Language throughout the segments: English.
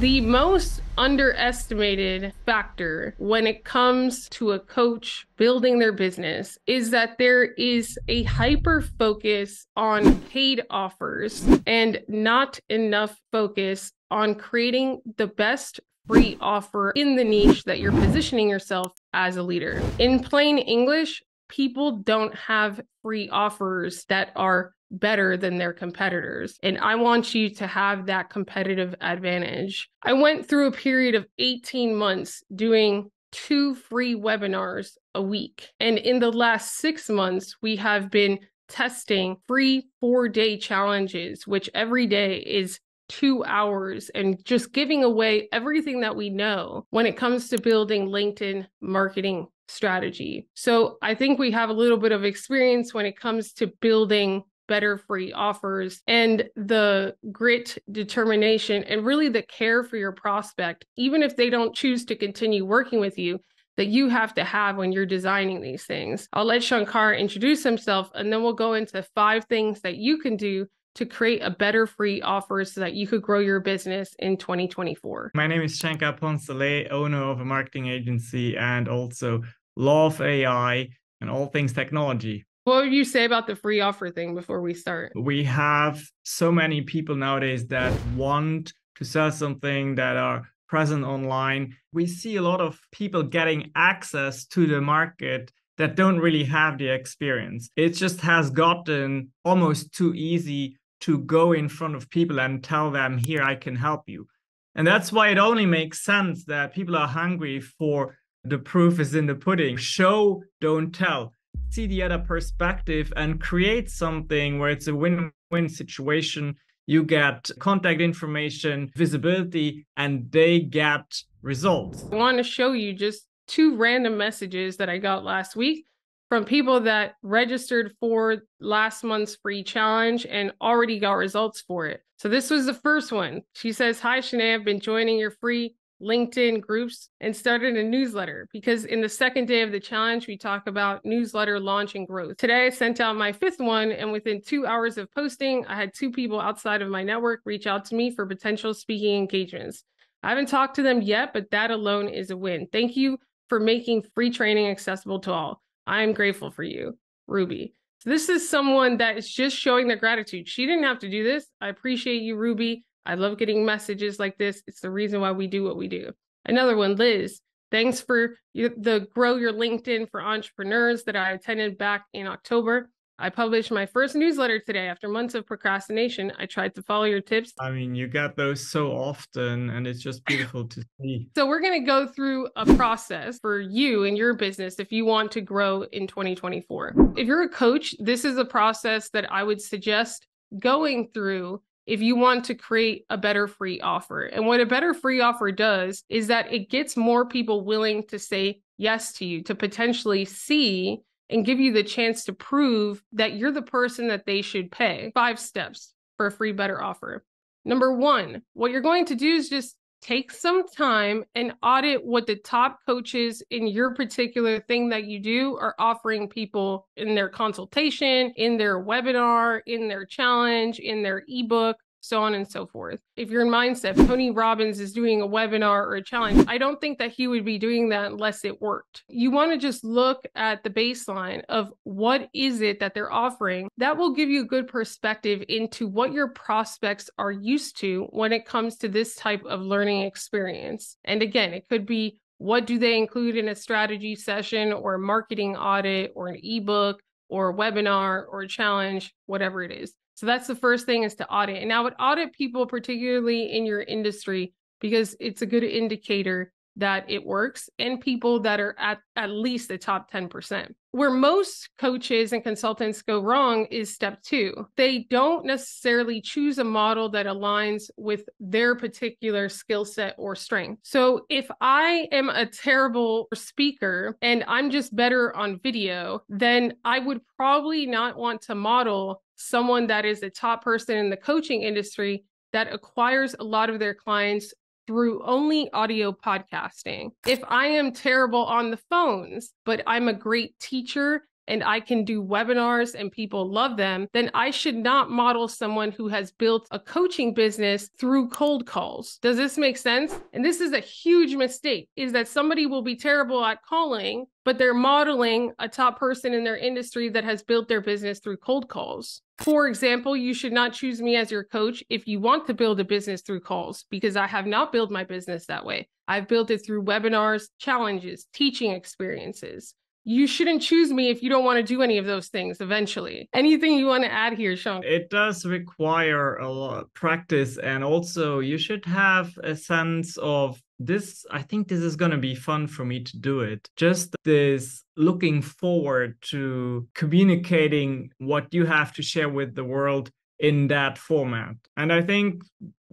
The most underestimated factor when it comes to a coach building their business is that there is a hyper focus on paid offers and not enough focus on creating the best free offer in the niche that you're positioning yourself as a leader. In plain English, people don't have free offers that are better than their competitors. And I want you to have that competitive advantage. I went through a period of 18 months doing two free webinars a week. And in the last six months, we have been testing free four day challenges, which every day is two hours and just giving away everything that we know when it comes to building LinkedIn marketing strategy. So I think we have a little bit of experience when it comes to building better free offers and the grit, determination, and really the care for your prospect, even if they don't choose to continue working with you, that you have to have when you're designing these things. I'll let Shankar introduce himself and then we'll go into five things that you can do to create a better free offer so that you could grow your business in 2024. My name is Shankar Poncelet, owner of a marketing agency and also love AI and all things technology. What would you say about the free offer thing before we start? We have so many people nowadays that want to sell something that are present online. We see a lot of people getting access to the market that don't really have the experience. It just has gotten almost too easy to go in front of people and tell them, here, I can help you. And that's why it only makes sense that people are hungry for the proof is in the pudding. Show, don't tell see the other perspective and create something where it's a win-win situation you get contact information visibility and they get results i want to show you just two random messages that i got last week from people that registered for last month's free challenge and already got results for it. So this was the first one. She says, Hi, Shanee, I've been joining your free LinkedIn groups and started a newsletter because in the second day of the challenge, we talk about newsletter launch and growth. Today, I sent out my fifth one, and within two hours of posting, I had two people outside of my network reach out to me for potential speaking engagements. I haven't talked to them yet, but that alone is a win. Thank you for making free training accessible to all. I am grateful for you, Ruby. So this is someone that is just showing their gratitude. She didn't have to do this. I appreciate you, Ruby. I love getting messages like this. It's the reason why we do what we do. Another one, Liz. Thanks for the Grow Your LinkedIn for Entrepreneurs that I attended back in October. I published my first newsletter today after months of procrastination. I tried to follow your tips. I mean, you get those so often, and it's just beautiful to see. So, we're going to go through a process for you and your business if you want to grow in 2024. If you're a coach, this is a process that I would suggest going through if you want to create a better free offer. And what a better free offer does is that it gets more people willing to say yes to you, to potentially see and give you the chance to prove that you're the person that they should pay. Five steps for a free, better offer. Number one, what you're going to do is just take some time and audit what the top coaches in your particular thing that you do are offering people in their consultation, in their webinar, in their challenge, in their ebook so on and so forth. If you're in mindset, Tony Robbins is doing a webinar or a challenge, I don't think that he would be doing that unless it worked. You want to just look at the baseline of what is it that they're offering. That will give you a good perspective into what your prospects are used to when it comes to this type of learning experience. And again, it could be what do they include in a strategy session or a marketing audit or an ebook or a webinar or a challenge, whatever it is. So that's the first thing is to audit. And I would audit people, particularly in your industry, because it's a good indicator that it works and people that are at at least the top 10%. Where most coaches and consultants go wrong is step two. They don't necessarily choose a model that aligns with their particular skill set or strength. So if I am a terrible speaker and I'm just better on video, then I would probably not want to model someone that is a top person in the coaching industry that acquires a lot of their clients through only audio podcasting. If I am terrible on the phones, but I'm a great teacher and I can do webinars and people love them, then I should not model someone who has built a coaching business through cold calls. Does this make sense? And this is a huge mistake is that somebody will be terrible at calling, but they're modeling a top person in their industry that has built their business through cold calls. For example, you should not choose me as your coach if you want to build a business through calls because I have not built my business that way. I've built it through webinars, challenges, teaching experiences you shouldn't choose me if you don't want to do any of those things eventually. Anything you want to add here, Sean? It does require a lot of practice and also you should have a sense of this I think this is going to be fun for me to do it. Just this looking forward to communicating what you have to share with the world in that format. And I think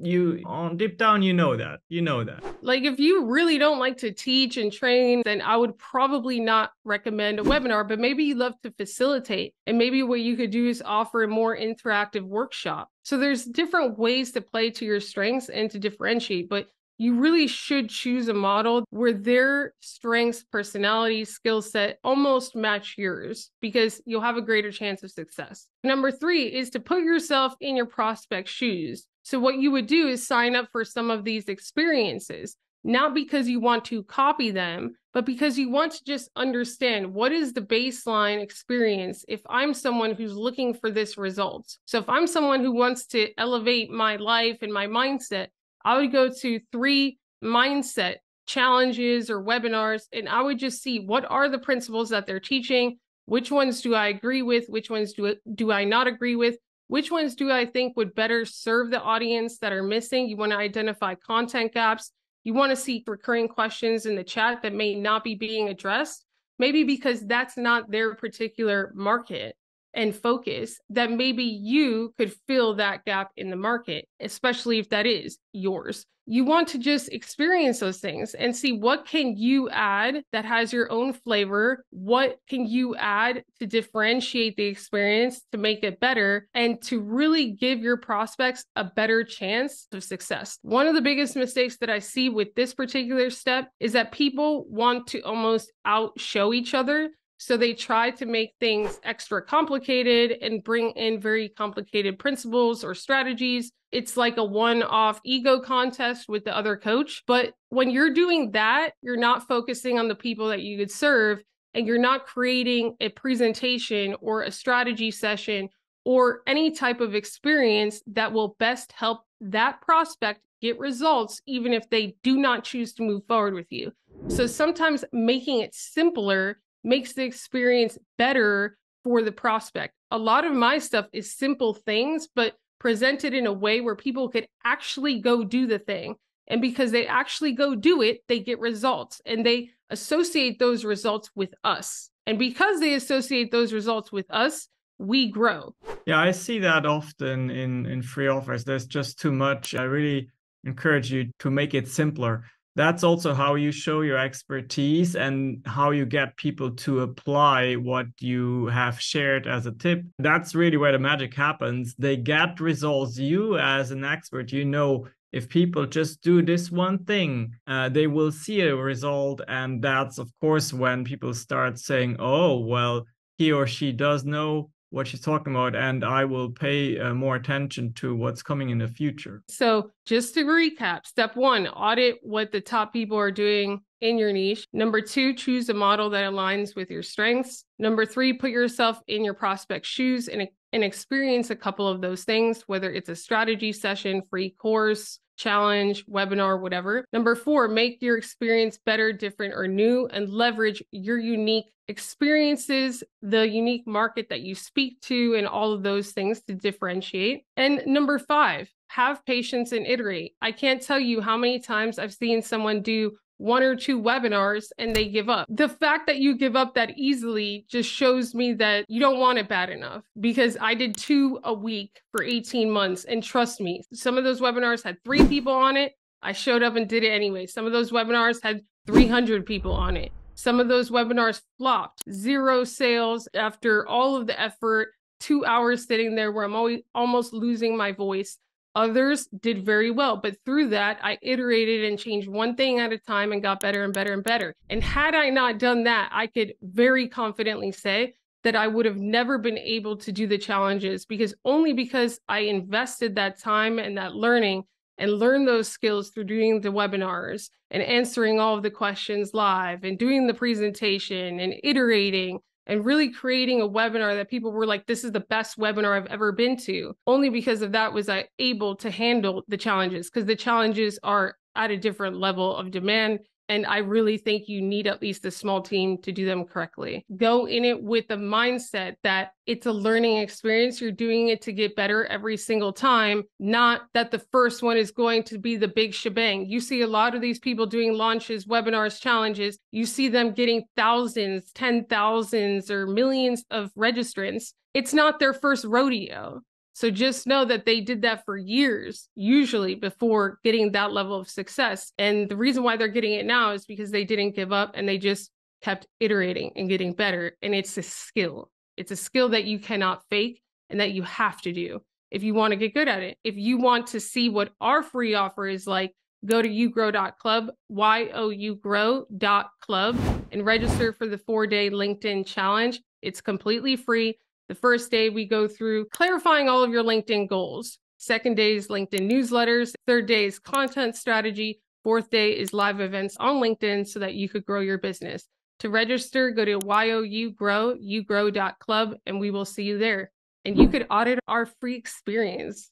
you on deep down you know that you know that like if you really don't like to teach and train then i would probably not recommend a webinar but maybe you love to facilitate and maybe what you could do is offer a more interactive workshop so there's different ways to play to your strengths and to differentiate but you really should choose a model where their strengths, personality, skill set almost match yours because you'll have a greater chance of success. Number three is to put yourself in your prospect shoes. So, what you would do is sign up for some of these experiences, not because you want to copy them, but because you want to just understand what is the baseline experience if I'm someone who's looking for this result. So, if I'm someone who wants to elevate my life and my mindset, I would go to three mindset challenges or webinars and I would just see what are the principles that they're teaching, which ones do I agree with, which ones do do I not agree with, which ones do I think would better serve the audience that are missing? You want to identify content gaps. You want to see recurring questions in the chat that may not be being addressed, maybe because that's not their particular market and focus that maybe you could fill that gap in the market, especially if that is yours. You want to just experience those things and see what can you add that has your own flavor? What can you add to differentiate the experience to make it better and to really give your prospects a better chance of success? One of the biggest mistakes that I see with this particular step is that people want to almost outshow each other so they try to make things extra complicated and bring in very complicated principles or strategies. It's like a one off ego contest with the other coach. But when you're doing that, you're not focusing on the people that you could serve and you're not creating a presentation or a strategy session or any type of experience that will best help that prospect get results, even if they do not choose to move forward with you. So sometimes making it simpler makes the experience better for the prospect. A lot of my stuff is simple things, but presented in a way where people could actually go do the thing. And because they actually go do it, they get results and they associate those results with us. And because they associate those results with us, we grow. Yeah, I see that often in in free offers. There's just too much. I really encourage you to make it simpler that's also how you show your expertise and how you get people to apply what you have shared as a tip. That's really where the magic happens. They get results. You as an expert you know if people just do this one thing uh, they will see a result. And that's of course when people start saying oh well he or she does know what she's talking about and i will pay uh, more attention to what's coming in the future. So just to recap step one audit what the top people are doing in your niche. Number two choose a model that aligns with your strengths. Number three put yourself in your prospect shoes and, and experience a couple of those things whether it's a strategy session free course challenge, webinar, whatever. Number four, make your experience better, different, or new, and leverage your unique experiences, the unique market that you speak to, and all of those things to differentiate. And number five, have patience and iterate. I can't tell you how many times I've seen someone do one or two webinars and they give up. The fact that you give up that easily just shows me that you don't want it bad enough because I did two a week for 18 months. And trust me, some of those webinars had three people on it. I showed up and did it anyway. Some of those webinars had 300 people on it. Some of those webinars flopped, zero sales after all of the effort, two hours sitting there where I'm always almost losing my voice. Others did very well, but through that, I iterated and changed one thing at a time and got better and better and better. And had I not done that, I could very confidently say that I would have never been able to do the challenges because only because I invested that time and that learning and learned those skills through doing the webinars and answering all of the questions live and doing the presentation and iterating and really creating a webinar that people were like, this is the best webinar I've ever been to. Only because of that was I able to handle the challenges because the challenges are at a different level of demand and I really think you need at least a small team to do them correctly. Go in it with the mindset that it's a learning experience. You're doing it to get better every single time, not that the first one is going to be the big shebang. You see a lot of these people doing launches, webinars, challenges. You see them getting thousands, ten thousands, or millions of registrants. It's not their first rodeo. So just know that they did that for years, usually before getting that level of success. And the reason why they're getting it now is because they didn't give up and they just kept iterating and getting better. And it's a skill. It's a skill that you cannot fake and that you have to do if you want to get good at it. If you want to see what our free offer is like, go to yougrow.club, Y O U grow.club, and register for the four day LinkedIn challenge. It's completely free. The first day, we go through clarifying all of your LinkedIn goals. Second day is LinkedIn newsletters. Third day is content strategy. Fourth day is live events on LinkedIn so that you could grow your business. To register, go to yougrow, yougrow.club, and we will see you there. And you hmm. could audit our free experience.